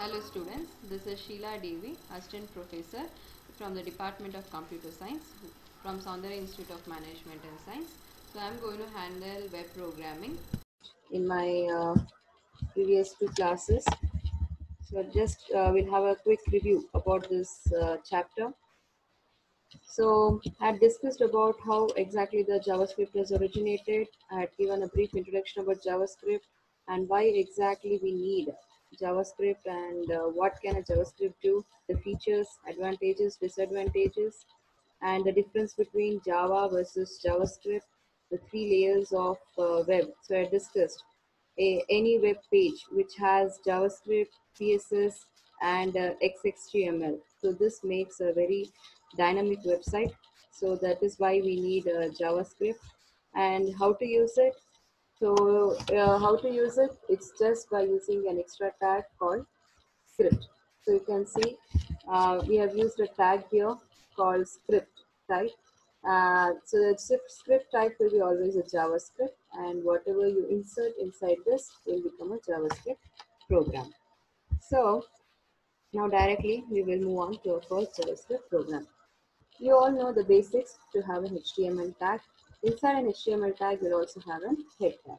Hello students, this is Sheela Devi, Assistant Professor from the Department of Computer Science from Soundarya Institute of Management and Science. So I am going to handle web programming in my uh, previous two classes. So just uh, we'll have a quick review about this uh, chapter. So I had discussed about how exactly the JavaScript has originated. I had given a brief introduction about JavaScript and why exactly we need JavaScript and uh, what can a JavaScript do, the features, advantages, disadvantages, and the difference between Java versus JavaScript, the three layers of uh, web. So I discussed a, any web page which has JavaScript, CSS, and uh, XHTML. So this makes a very dynamic website. So that is why we need uh, JavaScript and how to use it. So uh, how to use it? It's just by using an extra tag called script. So you can see uh, we have used a tag here called script type. Uh, so the script type will be always a JavaScript and whatever you insert inside this will become a JavaScript program. So now directly we will move on to our first JavaScript program. You all know the basics to have an HTML tag. Inside an HTML tag, we'll also have a head tag.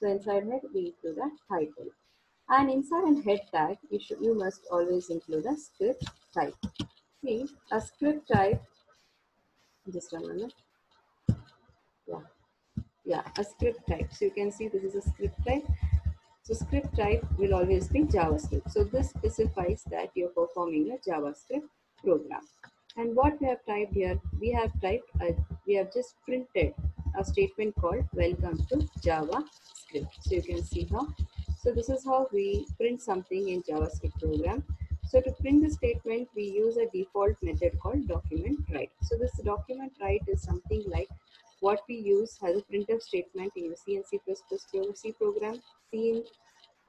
So inside head, we include a title. And inside a head tag, you, should, you must always include a script type. See, a script type, just a minute. Yeah, yeah, a script type. So you can see this is a script type. So script type will always be JavaScript. So this specifies that you're performing a JavaScript program. And what we have typed here, we have typed, a, we have just printed a statement called welcome to JavaScript. So you can see how. So this is how we print something in JavaScript program. So to print the statement, we use a default method called document write. So this document write is something like what we use as a printf statement in your C and C++ C program, seen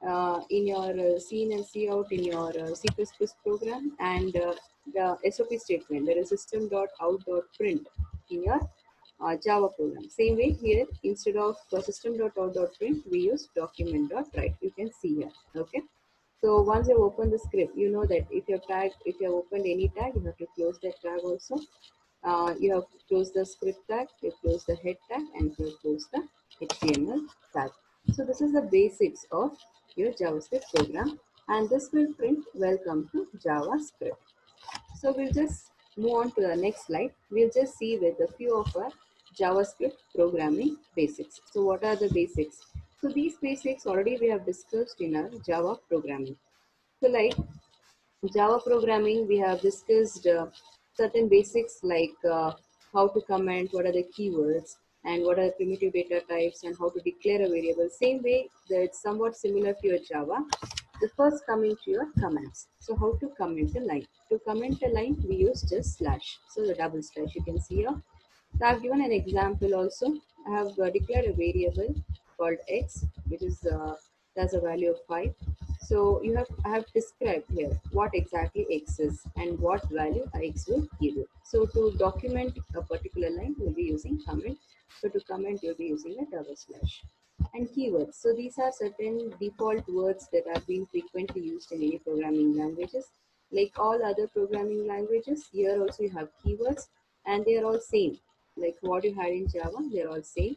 uh, in your uh, cin and cout in your uh, C++ program and uh, the SOP statement that is system.out.print in your uh, Java program. Same way here instead of uh, system.out.print we use document.write. You can see here. Okay. So once you open the script, you know that if you have tag, if you have opened any tag, you have to close that tag also. You have to close the script tag, you close the head tag, and you close the HTML tag. So this is the basics of your JavaScript program, and this will print welcome to JavaScript. So we'll just move on to the next slide. We'll just see with a few of our JavaScript programming basics. So what are the basics? So these basics already we have discussed in our Java programming. So like Java programming, we have discussed uh, certain basics like uh, how to comment, what are the keywords, and what are primitive data types, and how to declare a variable. Same way, it's somewhat similar to your Java. The first coming to your comments. So how to comment a line? To comment a line, we use just slash. So the double slash you can see here. So I've given an example also. I have declared a variable called x, which is uh, has a value of 5. So you have I have described here what exactly x is and what value x will give you. So to document a particular line, we'll be using comment. So to comment, you'll be using a double slash. And keywords. So these are certain default words that are being frequently used in any programming languages. Like all other programming languages, here also you have keywords and they are all same. Like what you had in Java, they're all same.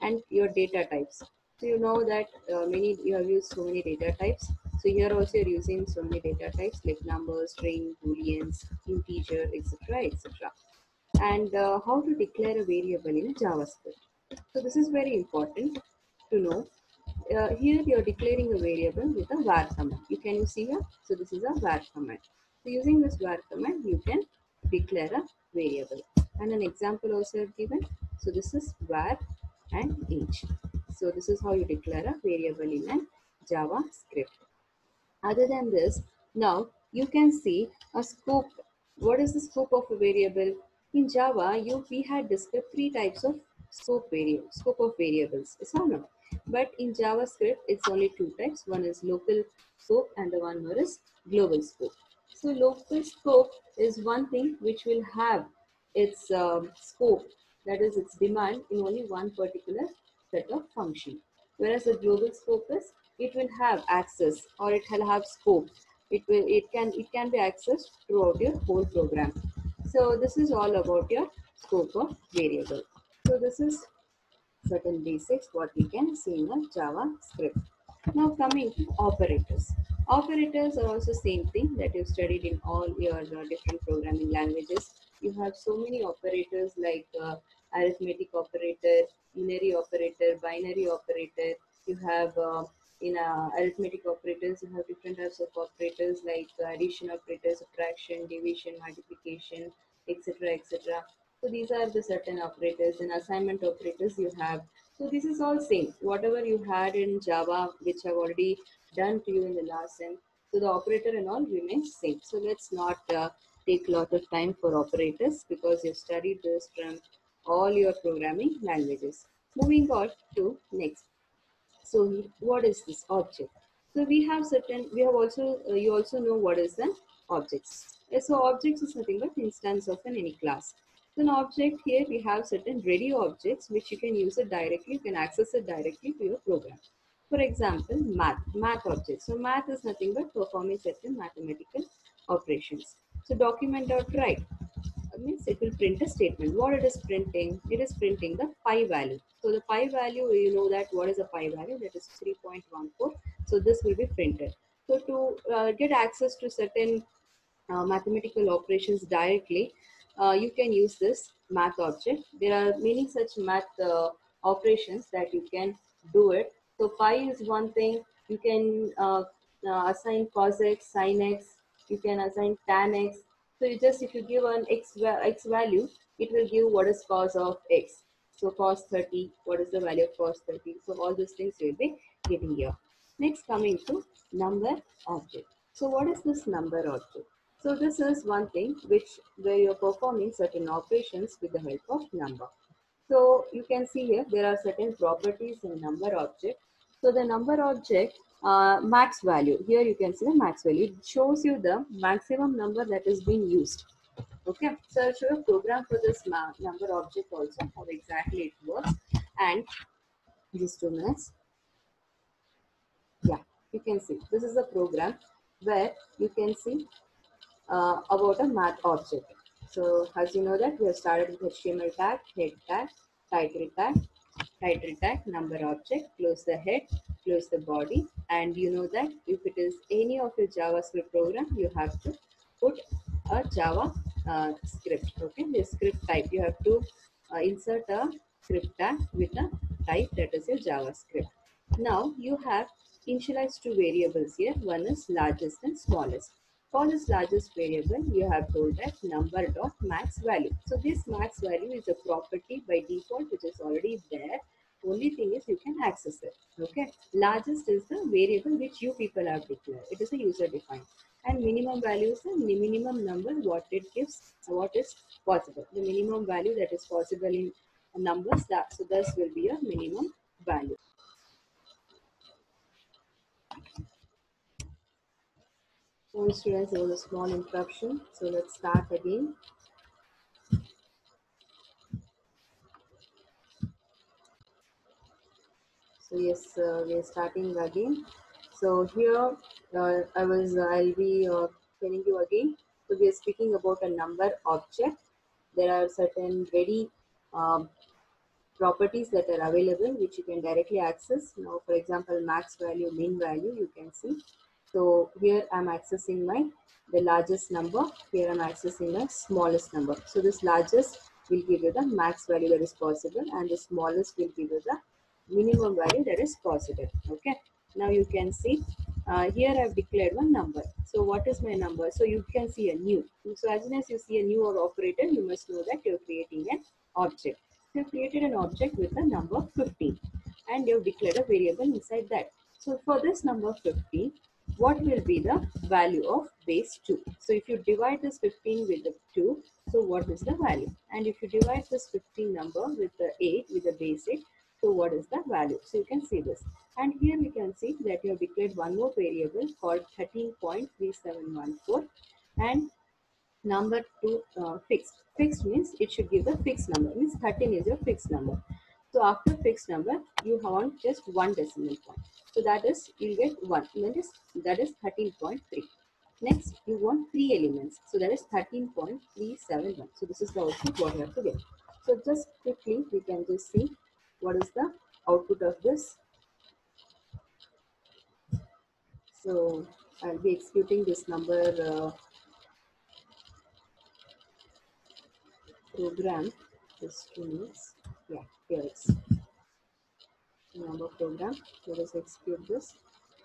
And your data types. So you know that uh, many you have used so many data types. So here also you're using so many data types like numbers, string, booleans, integer, etc., etc. And uh, how to declare a variable in JavaScript. So this is very important to know. Uh, here you're declaring a variable with a var command. You can you see here. So this is a var command. So using this var command, you can declare a variable. And an example also given. So this is var and age. So this is how you declare a variable in a JavaScript. Other than this, now you can see a scope. What is the scope of a variable? In Java, you we had discussed three types of scope variable, scope of variables. Is or no? But in JavaScript, it's only two types. One is local scope and the one more is global scope. So local scope is one thing which will have its um, scope, that is its demand in only one particular set of function. Whereas the global scope is, it will have access or it will have scope. It will it can it can be accessed throughout your whole program. So this is all about your scope of variable. So this is certain basics what we can see in a javascript. Now coming to operators. Operators are also same thing that you've studied in all your uh, different programming languages. You have so many operators like uh, arithmetic operator unary operator binary operator. You have uh, in uh, arithmetic operators, you have different types of operators like addition operators, subtraction, division, multiplication, etc. etc. So these are the certain operators and assignment operators you have. So this is all same. Whatever you had in Java, which I've already done to you in the last sem. So the operator and all remains same. So let's not uh, take a lot of time for operators because you've studied this from all your programming languages. Moving on to next. So what is this object? So we have certain, we have also, uh, you also know what is an objects. So objects is nothing but instance of an any class. So an object here we have certain ready objects which you can use it directly, you can access it directly to your program. For example, math, math object. So math is nothing but performing certain mathematical operations. So document dot write means it will print a statement. What it is printing? It is printing the pi value. So the pi value, you know that what is a pi value? That is 3.14. So this will be printed. So to uh, get access to certain uh, mathematical operations directly, uh, you can use this math object. There are many such math uh, operations that you can do it. So pi is one thing. You can uh, uh, assign cos x, sin x. You can assign tan x so you just, if you give an x, x value, it will give what is cos of x. So cos 30, what is the value of cos 30? So all those things you will be getting here. Next coming to number object. So what is this number object? So this is one thing which where you're performing certain operations with the help of number. So you can see here there are certain properties in number object. So the number object uh, max value. Here you can see the max value. It shows you the maximum number that is being used. Okay, so I'll show you a program for this number object also, how exactly it works. And just two minutes. Yeah, you can see this is a program where you can see uh, about a math object. So as you know that we have started with HTML tag, head tag, title tag, title tag, number object, close the head, close the body and you know that if it is any of your JavaScript program, you have to put a Java uh, script. Okay, the script type you have to uh, insert a script tag with a type that is your JavaScript. Now you have initialized two variables here. One is largest and smallest. For this largest variable, you have told that number dot max value. So this max value is a property by default which is already there only thing is you can access it. Okay. Largest is the variable which you people have declared. It is a user defined. And minimum value is the minimum number what it gives, what is possible. The minimum value that is possible in numbers that so this will be a minimum value. So students, there was a small interruption. So let's start again. So yes, uh, we are starting again. So here uh, I was, uh, I'll be uh, telling you again. So we are speaking about a number object. There are certain very um, properties that are available which you can directly access. Now, for example, max value, min value, you can see. So here I'm accessing my the largest number. Here I'm accessing the smallest number. So this largest will give you the max value that is possible and the smallest will give you the minimum value that is positive okay? Now you can see uh, here I've declared one number. So what is my number? So you can see a new. So as soon as you see a new or operator you must know that you're creating an object. So you've created an object with a number 15 and you've declared a variable inside that. So for this number 15 what will be the value of base 2 so if you divide this 15 with the 2 so what is the value? And if you divide this 15 number with the 8 with the base 8 so what is the value? So you can see this. And here we can see that you have declared one more variable called 13.3714 and number two uh, fixed. Fixed means it should give the fixed number. Means 13 is your fixed number. So after fixed number, you want just one decimal point. So that is, you get one. That is, that is 13.3. Next, you want three elements. So that is 13.371. So this is the output what you have to get. So just quickly, we can just see what is the output of this. So I'll be executing this number uh, program. This minutes. Yeah, here it's number program. Let us execute this.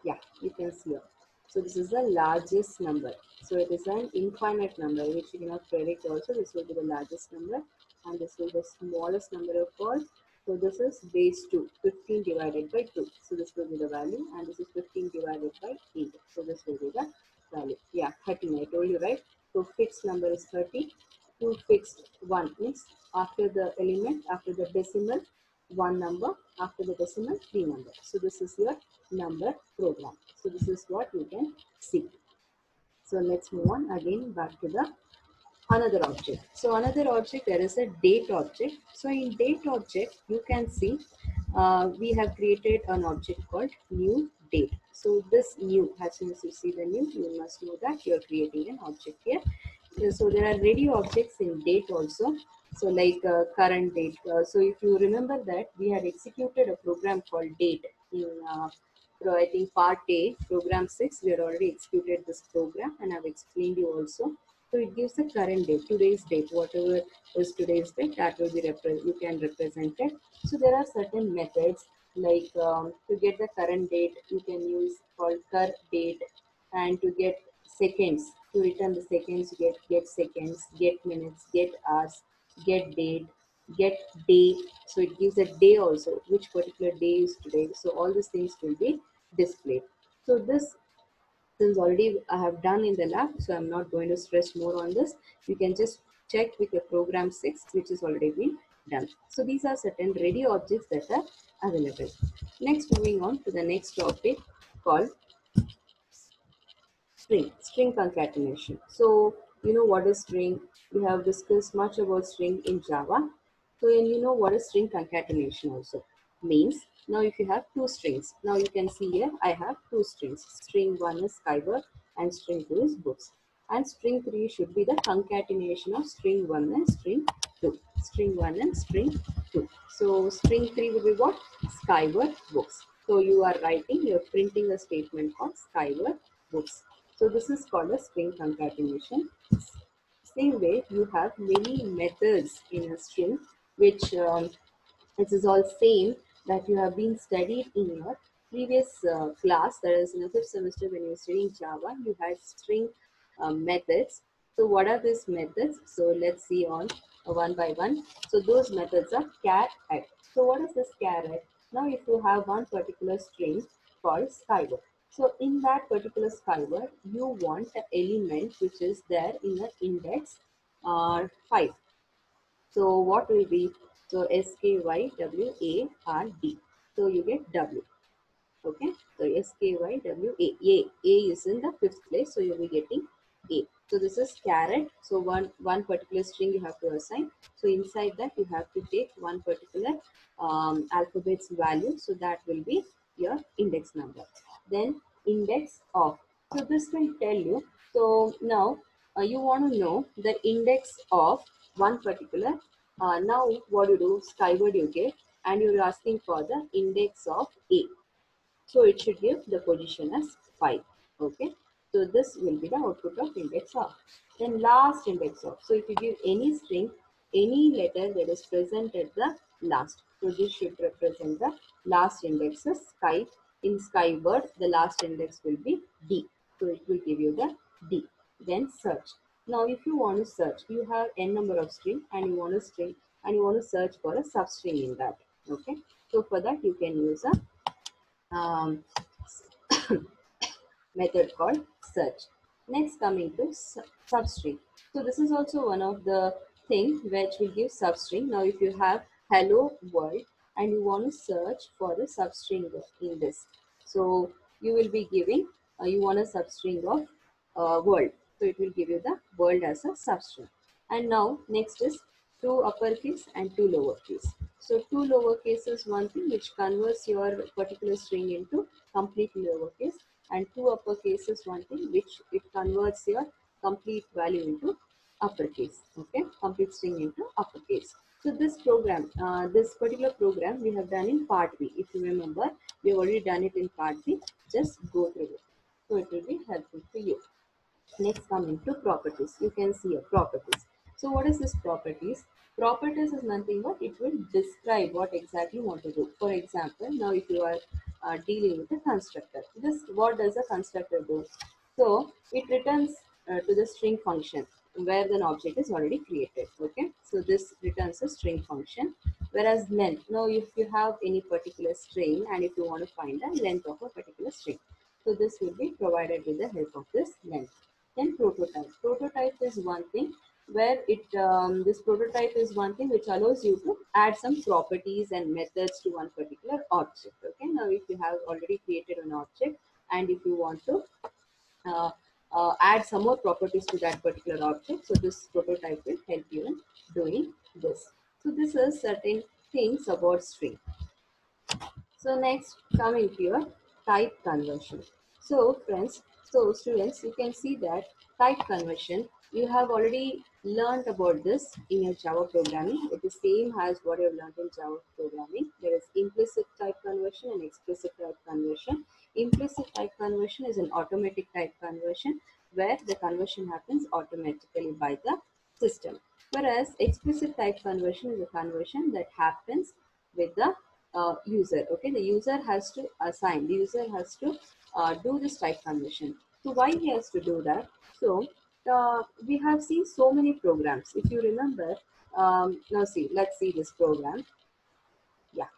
Yeah, you can see it. So this is the largest number. So it is an infinite number which you cannot predict also. This will be the largest number and this will be the smallest number of all. So this is base 2, 15 divided by 2. So this will be the value and this is 15 divided by 8. So this will be the value. Yeah, 13 I told you right. So fixed number is 30. 2 fixed 1 means after the element, after the decimal, one number after the decimal three number. so this is your number program so this is what you can see so let's move on again back to the another object. So another object there is a date object. So in date object you can see uh, we have created an object called new date. So this new as soon as you see the new you must know that you are creating an object here. So there are ready objects in date also. So like uh, current date. Uh, so if you remember that we had executed a program called date in uh, I think part A, program 6, we had already executed this program and I've explained you also. So it gives the current date, today's date, whatever is today's date, that will be, you can represent it. So there are certain methods like um, to get the current date, you can use called cur date and to get seconds, to return the seconds, you get get seconds, get minutes, get hours, get date, get day. So it gives a day also, which particular day is today. So all these things will be displayed. So this, since already I have done in the lab, so I'm not going to stress more on this. You can just check with your program 6, which is already been done. So these are certain ready objects that are available. Next, moving on to the next topic called string, string concatenation. So you know what is string, we have discussed much about string in Java. So and you know what is string concatenation also means. Now if you have two strings, now you can see here I have two strings. String 1 is skyward and string 2 is books. And string 3 should be the concatenation of string 1 and string 2. String 1 and string 2. So string 3 will be what? Skyward books. So you are writing, you are printing a statement called skyward books. So this is called a string concatenation same way, you have many methods in a string, which um, this is all same that you have been studied in your previous uh, class, that is in the fifth semester when you were studying Java, you had string um, methods. So what are these methods? So let's see on uh, one by one. So those methods are char at. So what is this char at? Now if you have one particular string called skyward. So in that particular skyward, you want the element which is there in the index uh, 5. So what will be? So S K Y W A R D. So you get W. Okay. So S K Y W A. A. A is in the fifth place. So you'll be getting A. So this is char at. So one, one particular string you have to assign. So inside that you have to take one particular um, alphabet's value. So that will be your index number. Then index of. So this will tell you. So now uh, you want to know the index of one particular. Uh, now what you do, skyward you get and you're asking for the index of A. So it should give the position as 5. Okay. So this will be the output of index of. Then last index of. So if you give any string, any letter that is present at the last. So this should represent the last index of sky in skyward, the last index will be D. So it will give you the D. Then search. Now, if you want to search, you have n number of string and you want to string and you want to search for a substring in that. Okay. So for that, you can use a um, method called search. Next, coming to substring. So this is also one of the thing which will give substring. Now, if you have hello world and you want to search for the substring in this. So you will be giving, uh, you want a substring of uh, world. So it will give you the world as a substring. And now next is two uppercase and two lowercase. So two lowercase is one thing which converts your particular string into complete lowercase and two uppercase is one thing which it converts your complete value into uppercase. Okay, complete string into uppercase. So this program, uh, this particular program we have done in part B. If you remember, we have already done it in part B. Just go through it. So it will be helpful for you. Next coming to properties. You can see a properties. So what is this properties? Properties is nothing but it will describe what exactly you want to do. For example, now if you are uh, dealing with a constructor, this what does a constructor do? So it returns uh, to the string function where the object is already created. Okay, so this returns a string function. Whereas length, now if you have any particular string and if you want to find the length of a particular string, so this will be provided with the help of this length. Then prototype. Prototype is one thing where it um, this prototype is one thing which allows you to add some properties and methods to one particular object. Okay, now if you have already created an object and if you want to uh, uh, add some more properties to that particular object. So this prototype will help you in doing this. So this is certain things about string. So next coming to your type conversion. So friends, so students, you can see that type conversion, you have already learned about this in your Java programming. It is same as what you have learned in Java programming. There is implicit type conversion and explicit type conversion. Implicit type conversion is an automatic type conversion where the conversion happens automatically by the system. Whereas explicit type conversion is a conversion that happens with the uh, user. Okay, the user has to assign, the user has to uh, do this type conversion. So why he has to do that? So uh, we have seen so many programs. If you remember, um, now see, let's see this program. Yeah.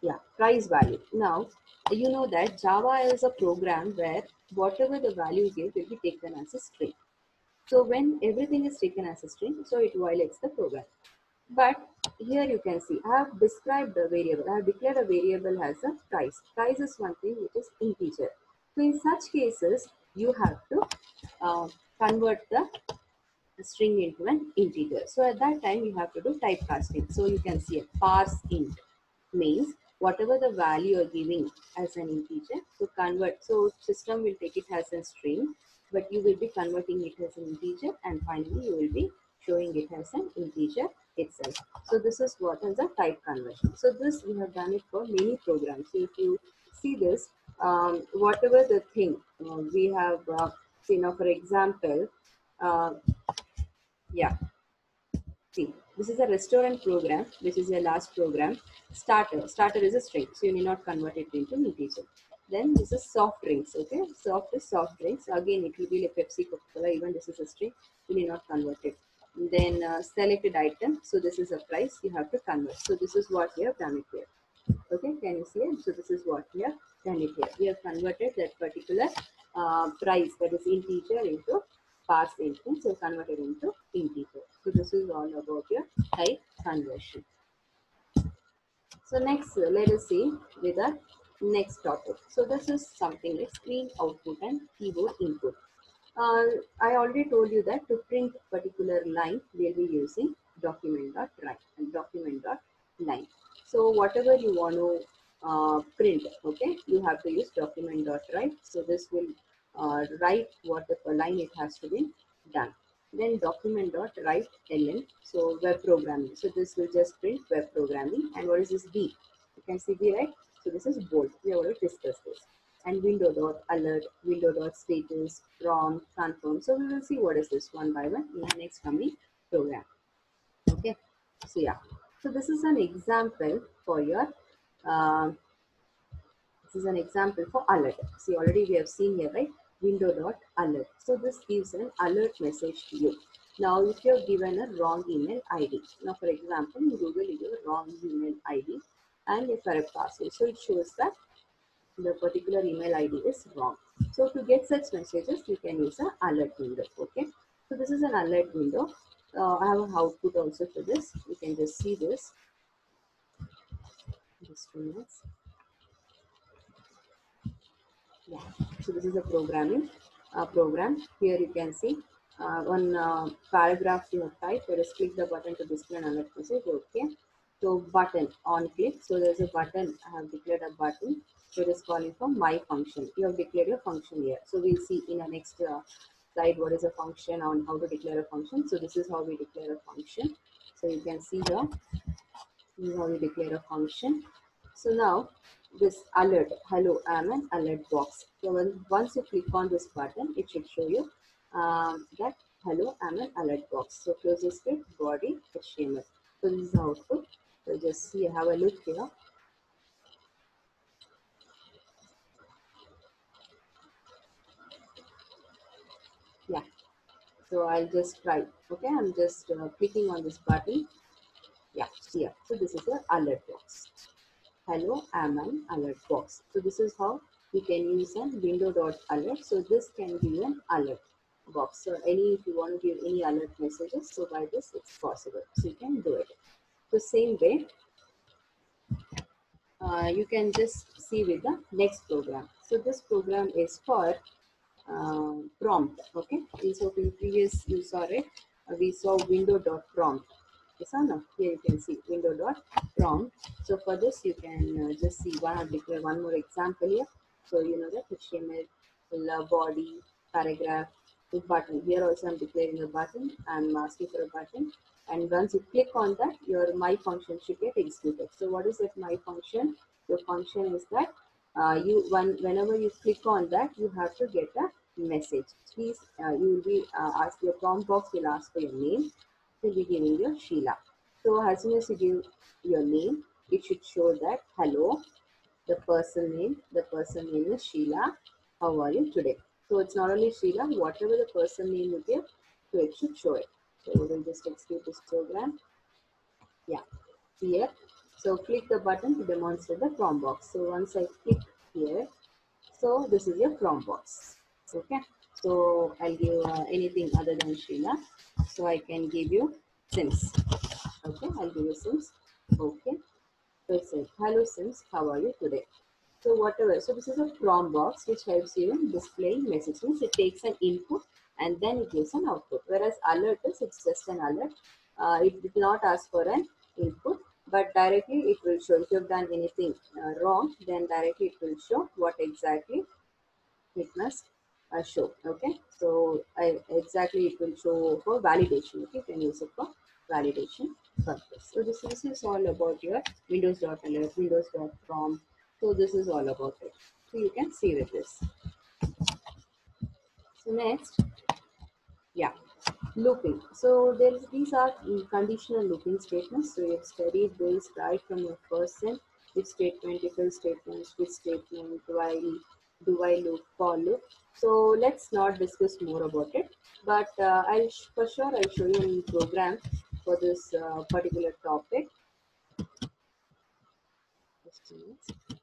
Yeah, price value. Now, you know that Java is a program where whatever the value is will be taken as a string. So when everything is taken as a string, so it violates the program. But here you can see, I have described the variable. I have declared a variable as a price. Price is one thing which is integer. So in such cases, you have to uh, convert the string into an integer. So at that time, you have to do typecasting. So you can see a parse int means whatever the value you're giving as an integer, so convert. So system will take it as a string, but you will be converting it as an integer and finally you will be showing it as an integer itself. So this is what is a type conversion. So this we have done it for many programs. So if you see this, um, whatever the thing uh, we have, uh, you know, for example, uh, yeah, see, this is a restaurant program, which is a last program. Starter, starter is a string, so you need not convert it into integer. Then this is soft drinks, okay? Soft is soft drinks. Again, it will be like Pepsi, Coca-Cola, even this is a string, you need not convert it then uh, selected item. So this is a price you have to convert. So this is what we have done it here. Okay can you see it? So this is what we have done it here. We have converted that particular uh, price that is integer into parse instance. So converted into integer. So this is all about your type conversion. So next uh, let us see with the next topic. So this is something like screen output and keyboard input uh, I already told you that to print particular line, we'll be using document.write and document.line. So whatever you want to uh, print, okay, you have to use document.write. So this will uh, write what the line it has to be done. Then document.write ln, so web programming. So this will just print web programming. And what is this B? You can see B, right? So this is bold. We already discussed this and window dot alert, window dot status, prompt, confirm. So we will see what is this one by one in the next coming program. Okay, so yeah, so this is an example for your. Uh, this is an example for alert. See, already we have seen here, right? Window dot alert. So this gives an alert message to you. Now, if you have given a wrong email ID, now for example, in Google you give a wrong email ID and a correct password. So it shows that the particular email ID is wrong. So to get such messages, you can use an alert window. Okay. So this is an alert window. Uh, I have an output also for this. You can just see this. Just two minutes. Yeah. So this is a programming uh, program. Here you can see uh, one uh, paragraph you have typed. Us click the button to display an alert message. Okay. So button on click. So there's a button. I have declared a button So it is calling for my function. You have declared your function here. So we'll see in the next uh, slide what is a function and how to declare a function. So this is how we declare a function. So you can see here, this is how we declare a function. So now this alert, hello, I'm an alert box. So when, once you click on this button, it should show you um, that hello, I'm an alert box. So close this script, body, HTML. So this is the output. So just see, have a look here. Yeah. So I'll just try. Okay, I'm just uh, clicking on this button. Yeah, here. So this is the alert box. Hello, I'm an alert box. So this is how you can use a window dot alert. So this can be an alert box. So any if you want to give any alert messages, so by this it's possible. So you can do it. The same way, uh, you can just see with the next program. So this program is for uh, prompt. Okay. And so in previous you saw it, uh, we saw window dot prompt. Yes or no? Here you can see window dot prompt. So for this you can uh, just see one. One more example here. So you know that HTML body paragraph the button. Here also I'm declaring a button. I'm asking for a button. And once you click on that, your my function should get executed. So what is that my function? Your function is that uh, you when, whenever you click on that, you have to get a message. Please, uh, you will be uh, asked your prompt box will ask for your name. You'll be giving your Sheela. So as soon as you give your name, it should show that hello, the person name, the person name is Sheela. How are you today? So it's not only Sheela, whatever the person name you give, so it should show it. So we'll just execute this program. Yeah, here. So click the button to demonstrate the prompt box. So once I click here, so this is your prompt box. Okay. So I'll give uh, anything other than Sheela. So I can give you Sims. Okay, I'll give you Sims. Okay. So it says, hello Sims, how are you today? So whatever, so this is a prompt box which helps you in displaying messages. It takes an input and then it gives an output. Whereas alert is, it's just an alert. Uh, it did not ask for an input, but directly it will show. If you've done anything uh, wrong, then directly it will show what exactly it must uh, show. Okay, so I, exactly it will show for validation. Okay, you can use it for validation purpose. So this, is all about your Windows.alert, Windows.prompt. So this is all about it. So you can see with this. So next, yeah, looping. So there's these are conditional looping statements. So you've studied this right from your first sem. If statement, if else statement, switch statement, while, do while loop, for loop. So let's not discuss more about it. But uh, I'll for sure I'll show you a program for this uh, particular topic. Just a minute.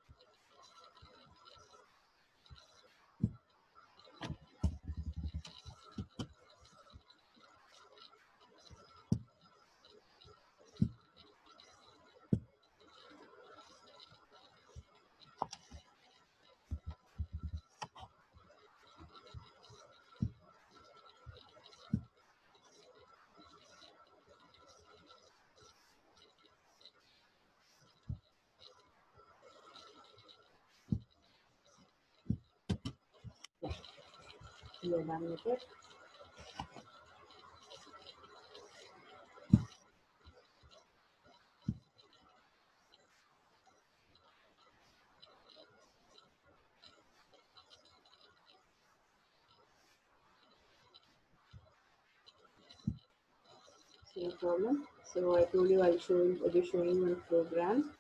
No problem. So I told you I'll show you, I'll be showing one program.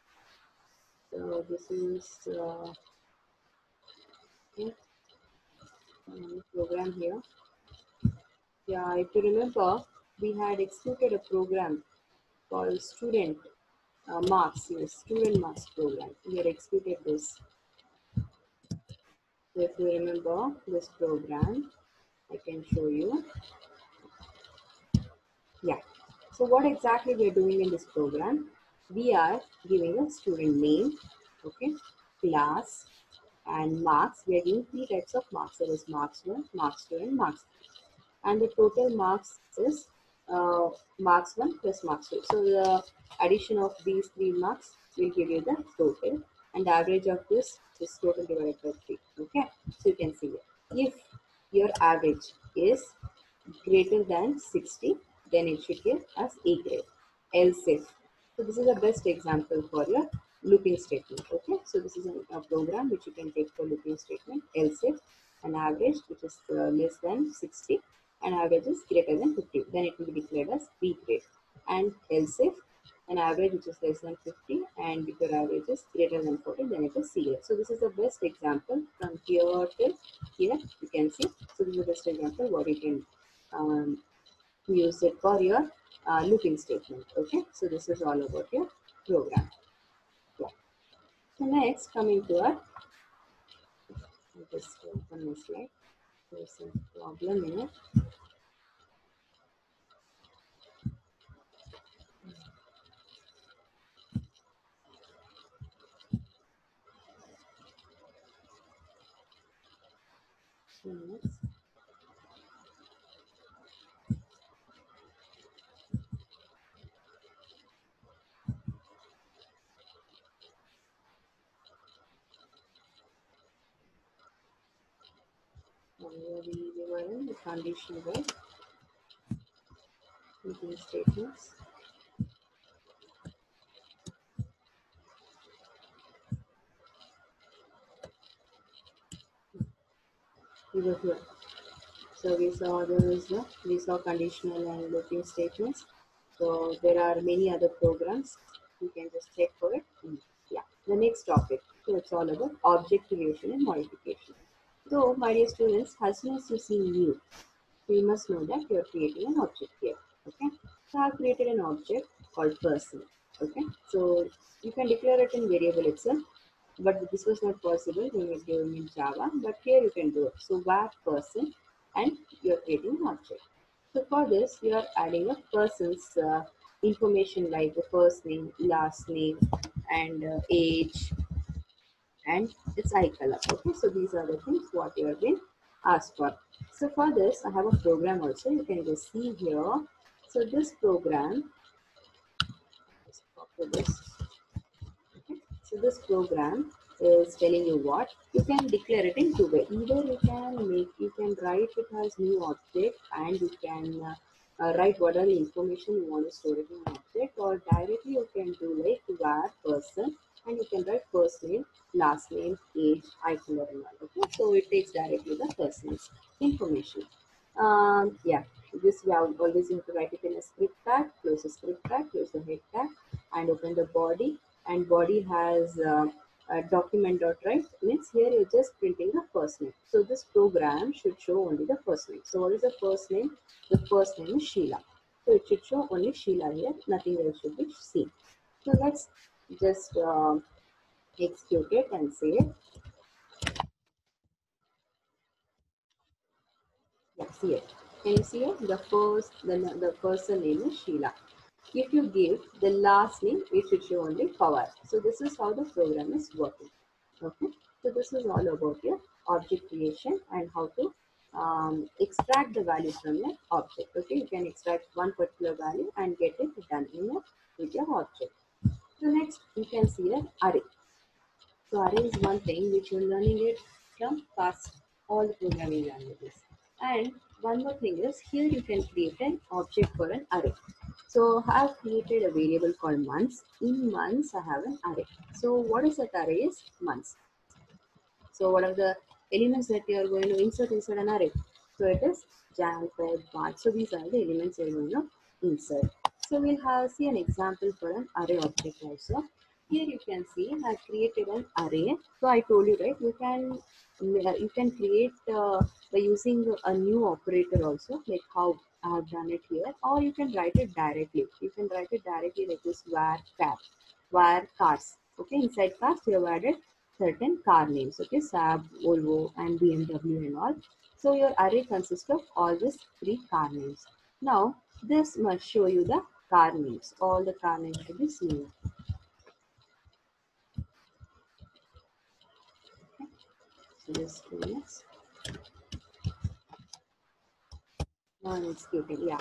So this is uh, okay. Um, program here. Yeah, if you remember, we had executed a program called student uh, marks, yes, student marks program. We had executed this. So if you remember this program, I can show you. Yeah. So what exactly we are doing in this program? We are giving a student name, okay, class, and marks. We are giving three types of marks. There is marks 1, marks 2, and marks 3. And the total marks is uh, marks 1 plus marks 2. So the addition of these three marks will give you the total. and the average of this is total divided by 3. Okay, so you can see it. If your average is greater than 60, then it should give us A grade. Else if. So this is the best example for your looping statement. Okay, so this is a, a program which you can take for looping statement. Else if an average which is uh, less than 60 and average is greater than 50, then it will be declared as B grade. And else if an average which is less than 50 and if your average is greater than 40 then it is C grade. So this is the best example from here till here you can see. So this is the best example what you can um, use it for your uh, looping statement. Okay, so this is all about your program. So next coming to our I'll just open my slide. There's some problem in it. So next. Were in the? Making statements. We were here. So we saw there is we saw conditional and looping statements. So there are many other programs. You can just check for it. Yeah. The next topic. So it's all about object creation and modification. So my dear students, as soon as you see new, you must know that you are creating an object here. Okay. So I've created an object called person. Okay. So you can declare it in variable itself, but this was not possible when you're in Java. But here you can do it. So var person, and you're creating an object. So for this, you are adding a person's uh, information like the first name, last name, and uh, age, and its eye color. Okay, so these are the things what you have been asked for. So for this, I have a program also. You can just see here. So this program, copy this. Okay. So this program is telling you what you can declare it in two. Either you can make, you can write it as new object, and you can uh, uh, write what are the information you want to store it in object, or directly you can do like var person, and you can write first name, last name, age, color, and all. Okay, so it takes directly the person's information. Um, yeah, this we have always have to write it in a script tag, close the script tag, close the head tag, and open the body. And body has uh, document dot write means here you're just printing the first name. So this program should show only the first name. So what is the first name? The first name is Sheela. So it should show only Sheela here. Nothing else should be seen. So let's just uh, execute it and it. Yeah, see it. Can you see it? The first, the, the person name is Sheela. If you give the last name, it should show only power. So this is how the program is working. Okay. So this is all about your object creation and how to um, extract the value from your object. Okay. You can extract one particular value and get it done in your, with your object. So next you can see an array. So array is one thing which you're learning it from past all the programming languages. And one more thing is here you can create an object for an array. So I have created a variable called months. In months, I have an array. So what is that array is months. So what are the elements that you are going to insert inside an array? So it is Jan, Feb, March. So these are the elements you are going to insert. So we'll have see an example for an array object also. Here you can see I've created an array. So I told you right, you can you can create uh, by using a new operator also, like how I have done it here, or you can write it directly. You can write it directly like this var var cars. Okay, inside cars you have added certain car names. Okay, Saab, Volvo, and BMW and all. So your array consists of all these three car names. Now this must show you the car names. All the car names should be seen. So just two minutes. Yeah.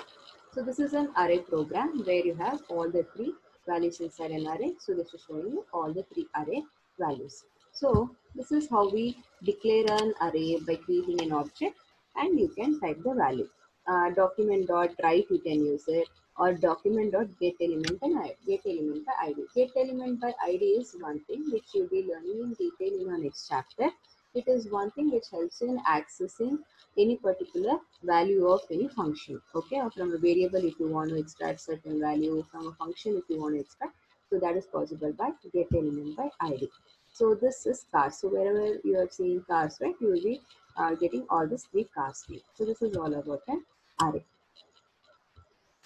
So this is an array program where you have all the three values inside an array. So this is showing you all the three array values. So this is how we declare an array by creating an object and you can type the value. Uh, document dot write you can use it or document dot get element and get element by id. Get element by id is one thing which you'll be learning in detail in our next chapter. It is one thing which helps in accessing any particular value of any function. Okay, or from a variable if you want to extract certain value, from a function if you want to extract. So that is possible by get element by id. So this is cars. So wherever you are seeing cars, right, you will be uh, getting all these three cars here. So this is all about an array.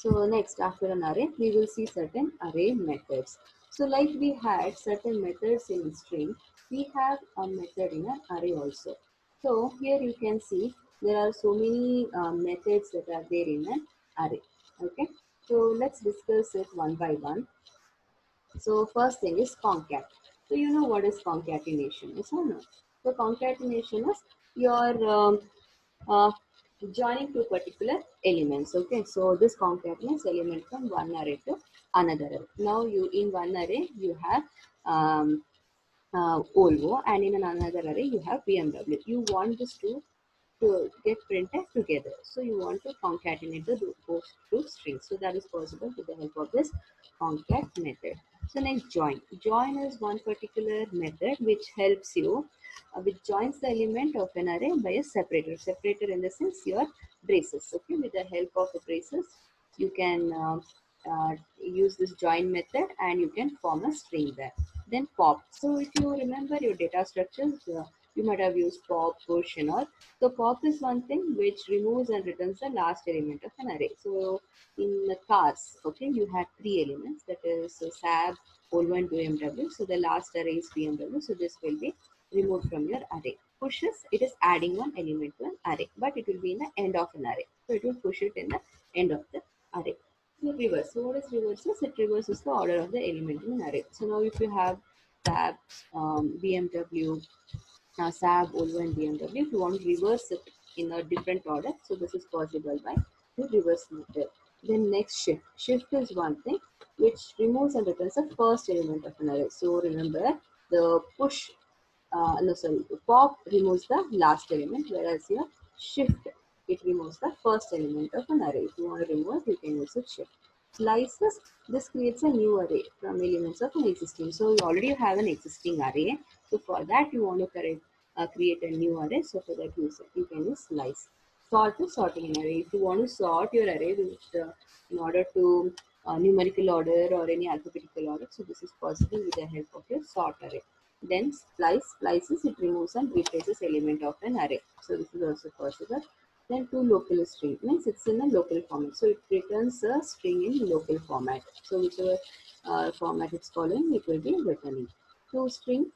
So next after an array, we will see certain array methods. So like we had certain methods in string, we have a method in an array also. So here you can see there are so many uh, methods that are there in an array. Okay. So let's discuss it one by one. So first thing is concat. So you know what is concatenation is or not? So concatenation is your um, uh, joining two particular elements. Okay, so this concatenates element from one array to another. Now you in one array you have um, uh, Volvo and in another array you have BMW. You want this to to get printed together. So you want to concatenate the both two strings. So that is possible with the help of this concat method. So next join. Join is one particular method which helps you, which joins the element of an array by a separator. Separator in the sense your braces. Okay, with the help of the braces, you can uh, uh, use this join method and you can form a string there. Then pop. So if you remember your data structures, uh, you might have used pop, push and all. So pop is one thing which removes and returns the last element of an array. So in the cars, okay, you had three elements that is so Saab, Volvo and BMW. So the last array is BMW. So this will be removed from your array. Pushes, it is adding one element to an array, but it will be in the end of an array. So it will push it in the end of the array. So reverse. So what is reverses? It reverses the order of the element in an array. So now if you have Saab, um, BMW, uh, Saab, Volvo and BMW. If you want to reverse it in a different order, so this is possible by the reverse method. Then next shift. Shift is one thing which removes and returns the first element of an array. So remember the push, uh, no sorry, pop removes the last element whereas here shift, it removes the first element of an array. If you want to remove, you can use a shift. Slices, this creates a new array from elements of an existing. So you already have an existing array. So for that you want to correct, uh, create a new array. So for that you, you can use slice. Sort is sorting an array. If you want to sort your array with, uh, in order to uh, numerical order or any alphabetical order. So this is possible with the help of your sort array. Then splice, splices, it removes and replaces element of an array. So this is also possible. Then to local string means it's in a local format. So it returns a string in local format. So whichever uh, format it's following, it will be returning. To string,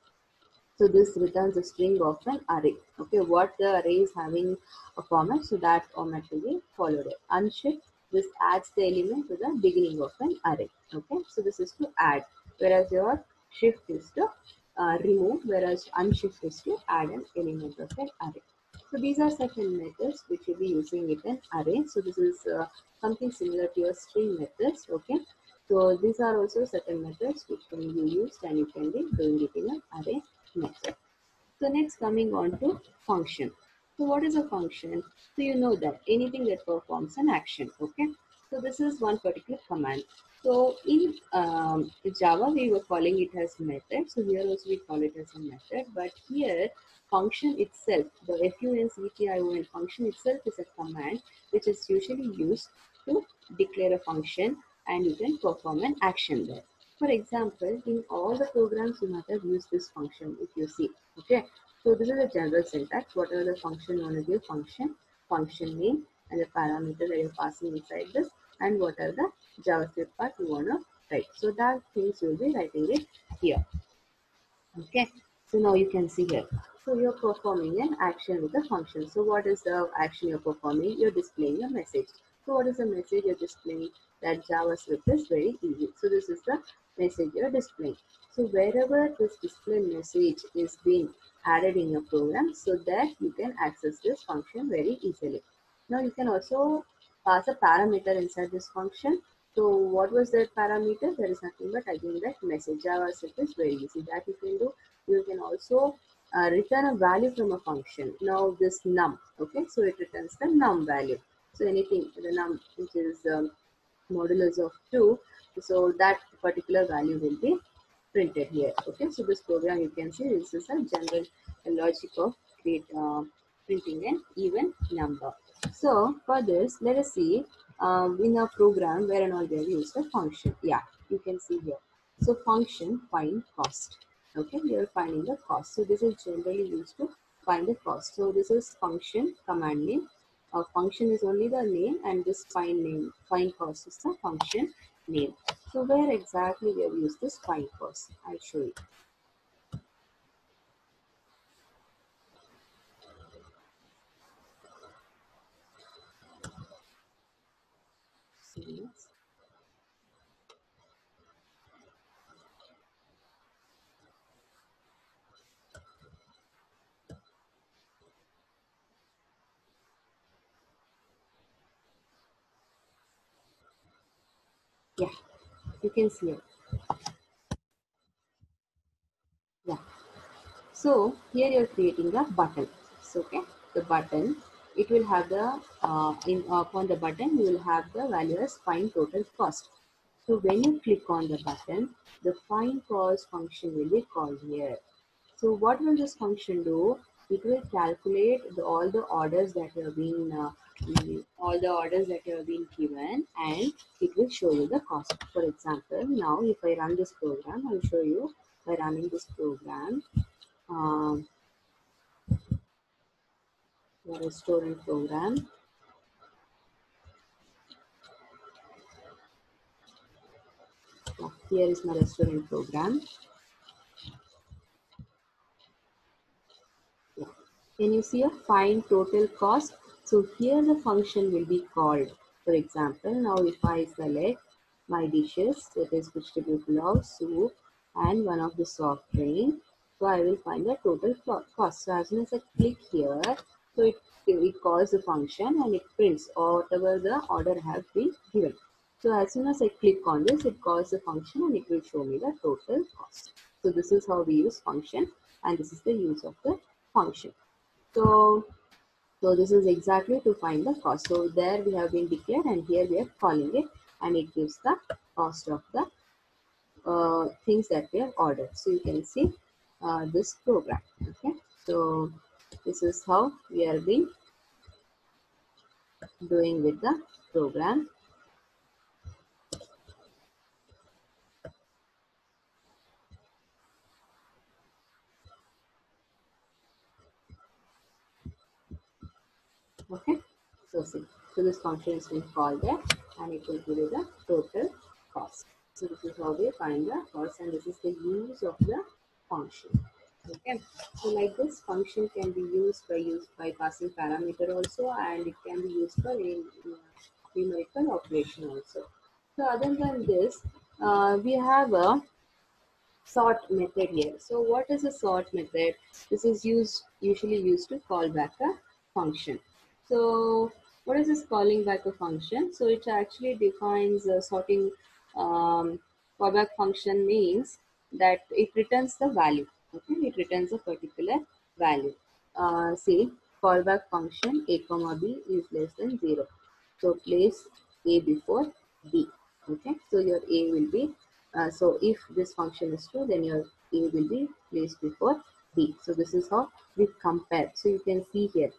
so this returns a string of an array. Okay, what the array is having a format, so that format will be followed. Unshift, this adds the element to the beginning of an array. Okay, so this is to add, whereas your shift is to uh, remove, whereas unshift is to add an element of an array. So these are certain methods which you'll be using with an array. So this is uh, something similar to your string methods. Okay. So these are also certain methods which can be used and you can be doing it in an array method. So next coming on to function. So what is a function? So you know that anything that performs an action. Okay. So this is one particular command. So in um, Java, we were calling it as method. So here also we call it as a method. But here, function itself, the FUNCTION function itself is a command which is usually used to declare a function and you can perform an action there. For example, in all the programs, you might have used this function if you see. Okay. So this is a general syntax. Whatever the function you want to give, function, function name, and the parameter that you're passing inside this, and what are the JavaScript part you want to write. So that things you'll be writing it here. Okay. So now you can see here. So you're performing an action with a function. So what is the action you're performing? You're displaying a message. So what is the message you're displaying? That JavaScript is very easy. So this is the message you're displaying. So wherever this display message is being added in your program, so that you can access this function very easily. Now you can also pass a parameter inside this function. So what was that parameter? There is nothing but again that message JavaScript is very easy. That you can do you can also uh, return a value from a function. Now this num, okay, so it returns the num value. So anything, the num which is um, modulus of 2, so that particular value will be printed here. Okay, so this program you can see this is a general logic of create, uh, printing an even number. So for this, let us see um, in a program where and all we have used a function. Yeah, you can see here. So function find cost. Okay, we are finding the cost. So this is generally used to find the cost. So this is function command name. A function is only the name and this find name find cost is the function name. So where exactly we have used this find cost? I'll show you. See, yeah you can see it. Yeah. So here you're creating a button. So okay the button it will have the uh, in upon the button you will have the value as find total cost. So when you click on the button the find cost function will be called here. So what will this function do? It will calculate the, all the orders that have been uh, all the orders that have been given and it will show you the cost. For example, now if I run this program, I'll show you by running this program. Um, the restaurant program. Here is my restaurant program. Can you see a find total cost? So here the function will be called. For example, now if I select my dishes, that is vegetable pulao, soup, and one of the soft drink, so I will find the total cost. So as soon as I click here, so it, it calls the function and it prints whatever the order has been given. So as soon as I click on this, it calls the function and it will show me the total cost. So this is how we use function and this is the use of the function. So, so this is exactly to find the cost. So there we have been declared and here we are calling it and it gives the cost of the uh, things that we have ordered. So you can see uh, this program. Okay. So this is how we have been doing with the program. Okay, so see, so this function is being called there and it will give you the total cost. So this is how we find the cost and this is the use of the function. Okay, so like this function can be used by use by passing parameter also and it can be used for in, uh, numerical operation also. So other than this, uh, we have a sort method here. So what is a sort method? This is used usually used to call back a function. So what is this calling back a function? So it actually defines a sorting um, callback function means that it returns the value. Okay, it returns a particular value. Uh, say callback function a comma b is less than zero. So place a before b. Okay, so your a will be uh, so if this function is true, then your a will be placed before b. So this is how we compare. So you can see here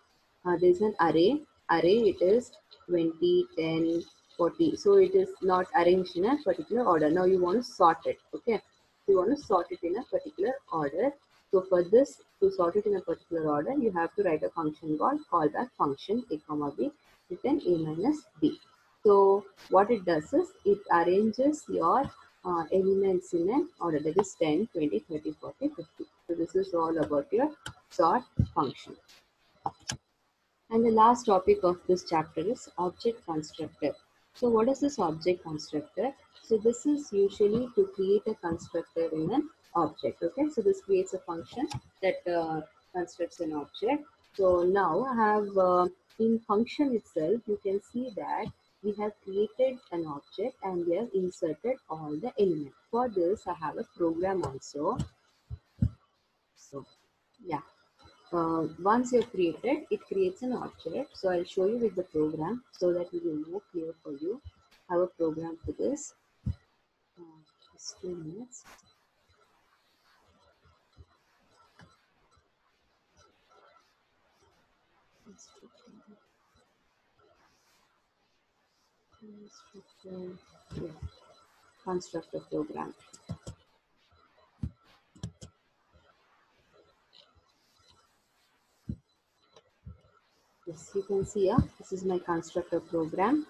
uh, there is an array. Array it is 20 10 40 so it is not arranged in a particular order. Now you want to sort it okay? You want to sort it in a particular order. So for this to sort it in a particular order you have to write a function called callback function a comma b written a minus b. So what it does is it arranges your uh, elements in an order. That is 10 20 30 40 50 so this is all about your sort function and the last topic of this chapter is object constructor. So what is this object constructor? So this is usually to create a constructor in an object. Okay, so this creates a function that uh, constructs an object. So now I have uh, in function itself, you can see that we have created an object and we have inserted all the elements. For this, I have a program also So yeah, uh, once you've created, it creates an object. So I'll show you with the program so that it will be more clear for you. I have a program for this. Uh, just two minutes. Constructor, yeah, constructor program. Yes, you can see here, this is my constructor program.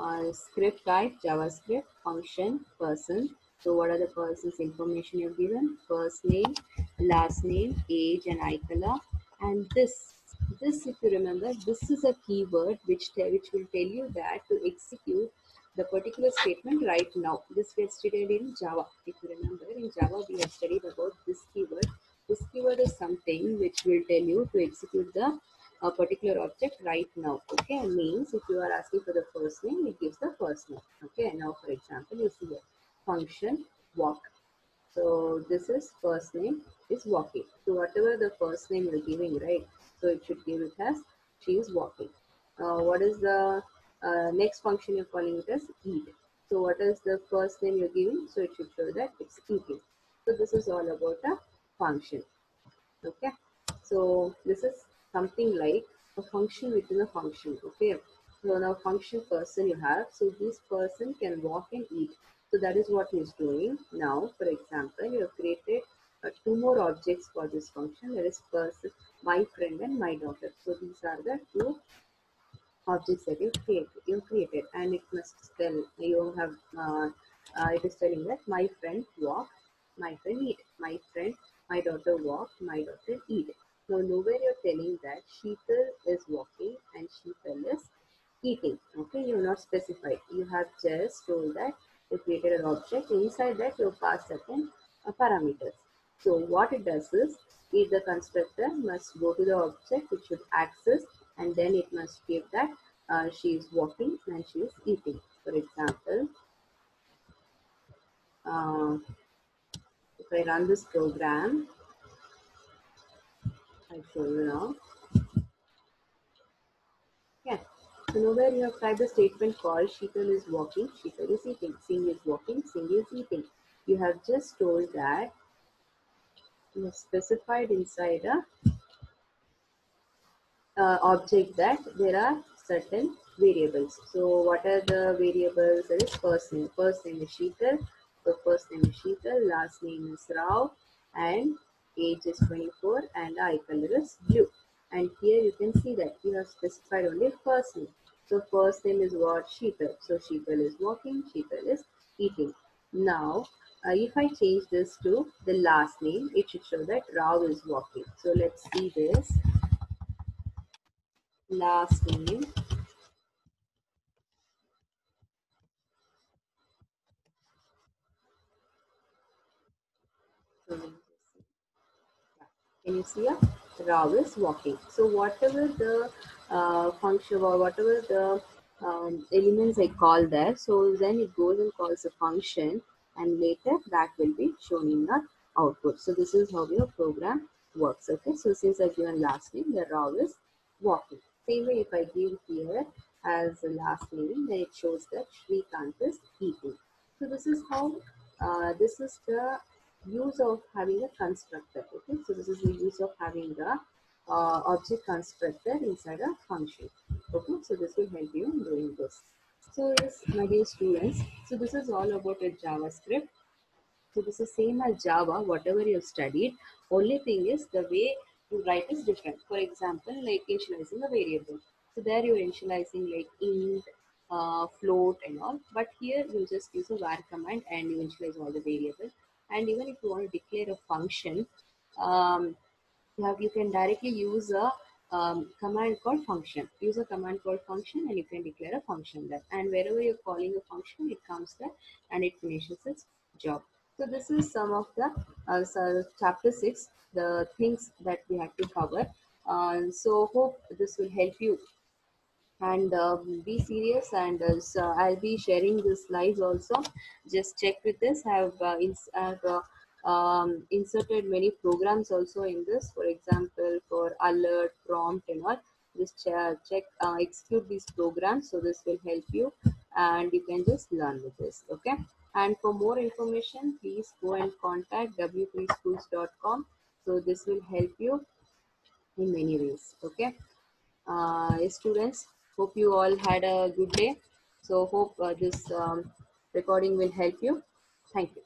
Uh, script type, JavaScript, function, person. So what are the person's information you've given? First name, last name, age and eye color. And this, this if you remember, this is a keyword which, which will tell you that to execute the particular statement right now. This we have studied in Java. If you remember, in Java we have studied about this keyword. This keyword is something which will tell you to execute the a particular object right now. Okay, means if you are asking for the first name, it gives the first name. Okay, now for example, you see a function walk. So this is first name is walking. So whatever the first name you're giving, right? So it should give it as she is walking. Uh, what is the uh, next function you're calling it as eat? So what is the first name you're giving? So it should show that it's eating. So this is all about a function. Okay. So this is something like a function within a function. Okay. So now function person you have. So this person can walk and eat. So that is what he's doing. Now, for example, you have created uh, two more objects for this function. There is person, my friend and my daughter. So these are the two objects that you created. You created, and it must tell you have. Uh, uh, it is telling that my friend walk, my friend eat, my friend, my daughter walk, my daughter eat. Now nowhere you're telling that Sheetal is walking and Sheetal is eating. Okay, you're not specified. You have just told that you created an object. Inside that you pass certain uh, parameters. So what it does is, if the constructor must go to the object, it should access and then it must give that uh, she is walking and she is eating. For example, uh, if I run this program, I'll show you now. Yeah. So now where you have typed the statement called Sheetal is walking, Sheetal is eating, Singh is walking, Singh is eating. You have just told that you have specified inside a uh, object that there are certain variables. So what are the variables? There is first name. First name is Sheetal. So first name is Sheetal, last name is Rao and age is 24 and eye color is blue. And here you can see that you have specified only first name. So first name is what? Sheetal. So Sheetal is walking, Sheetal is eating. Now, uh, if I change this to the last name, it should show that Rao is walking. So let's see this. Last name. So, can you see a Rao is walking. So whatever the uh, function or whatever the um, elements I call there, so then it goes and calls a function and later that will be shown in the output. So this is how your program works. Okay, so since I've given last name, the Rao is walking. Same way if I give here as a last name, then it shows that Shrikant is eating. So this is how, uh, this is the use of having a constructor. Okay, so this is the use of having the uh, object constructor inside a function. Okay, so this will help you in doing this. So yes, my dear students, so this is all about a JavaScript. So this is same as Java, whatever you have studied. Only thing is the way you write is different. For example, like initializing a variable. So there you're initializing like int, uh, float and all. But here you just use a var command and you initialize all the variables. And even if you want to declare a function, um, you, have, you can directly use a um, command called function. Use a command called function and you can declare a function there. And wherever you're calling a function, it comes there and it finishes its job. So this is some of the uh, so chapter 6, the things that we have to cover. Uh, so hope this will help you and uh, be serious and uh, so I'll be sharing the slides also. Just check with this. I have, uh, ins- have uh, um, inserted many programs also in this. For example, for alert, prompt, and all. Just check, check uh, execute these programs. So this will help you, and you can just learn with this. Okay. And for more information, please go and contact w3schools.com. So this will help you in many ways. Okay. Uh, students, hope you all had a good day. So hope uh, this um, recording will help you. Thank you.